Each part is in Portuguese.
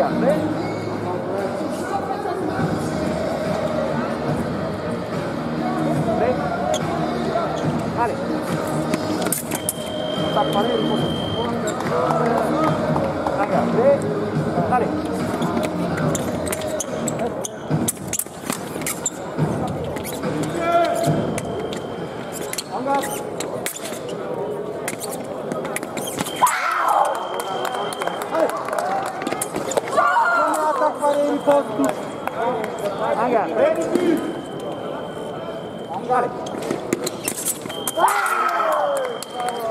干杯！来，阿里，打牌的不？Allez.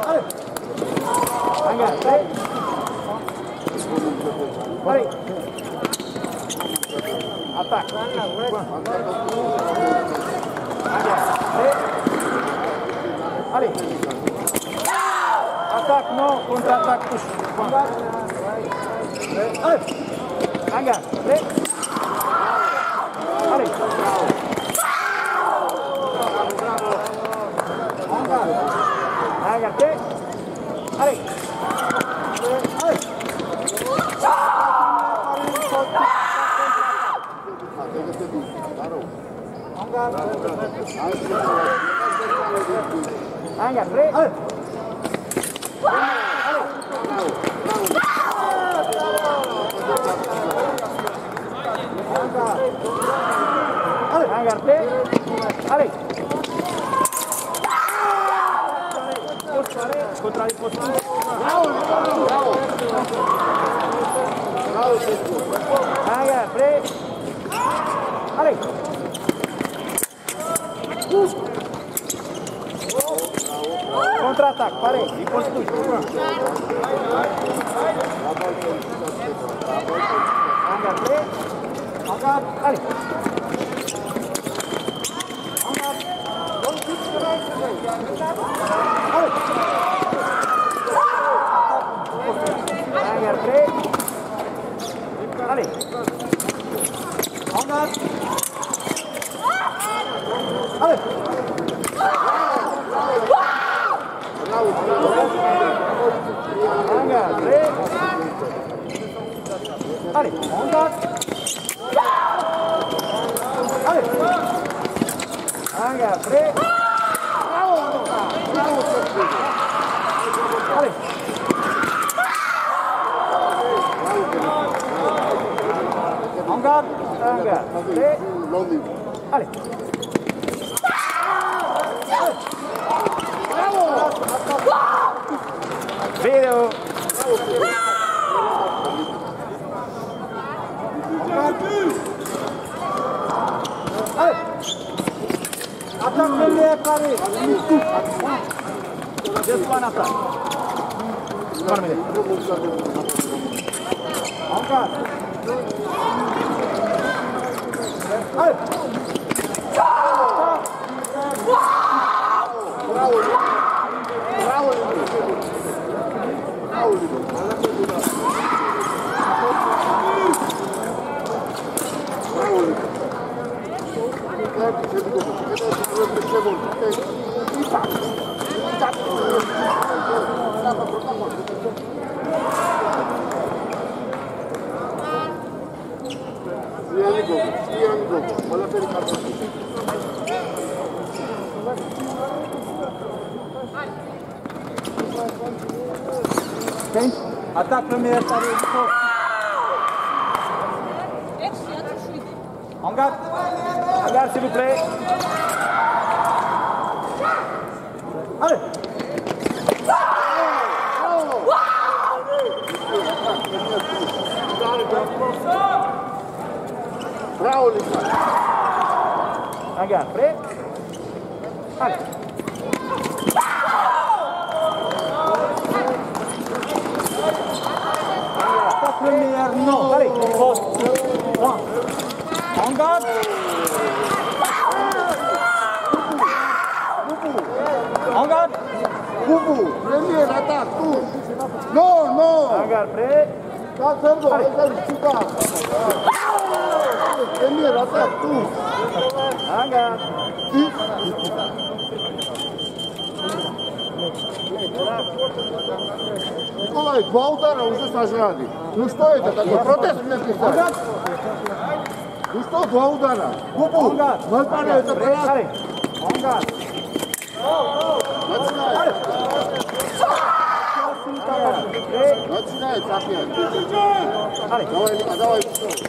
Allez. Allez. Attaque. Attaque, non, contre-attaque, touche. Allez. Venga, ve. Vale. Venga, ve. Vale. Venga, re. Vale. Allez. Allez, hangar, prêt Allez. Contra il posto. Hangar, prêt Allez. Contre-attaque, pareil, il pose tout. Allez. Angga, break. Venga, Londres. Vale. ¡Bravo! Video. Attack the left, Kari. Just one attack. One minute. Ankar. Halt! Allez. Ok Attaque première carré. Hangar. Hangar, s'il vous plaît. Allez. Bravo Lisa. Hangar, prêt Allez. Première, non. Allez, poste. One. Hangar. Hangar. Bubu, première attaque, touche. Non, non. Hangar, prêt Ça c'est bon, regarde, tu Emir atak tuh. Angkat. Николай, два удара уже сожрали. Ну что это такое? Протест вместе с Ну что, два удара? Губу. Наталья, это брат. Ангар. Начинает. Начинается опять. Давай, давай, давай.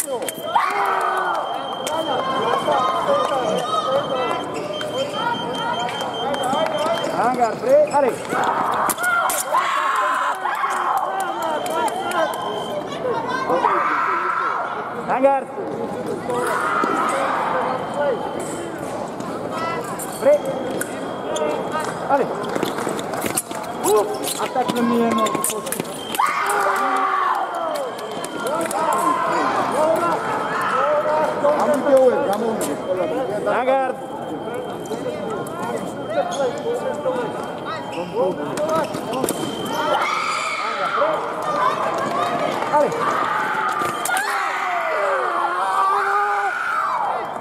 Venga, re, dale. Hangar. Re. Dale. Uh. Hangar.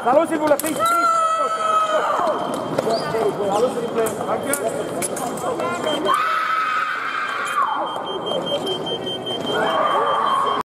Salon s'il vous plaît, please, please. Salon s'il vous plaît.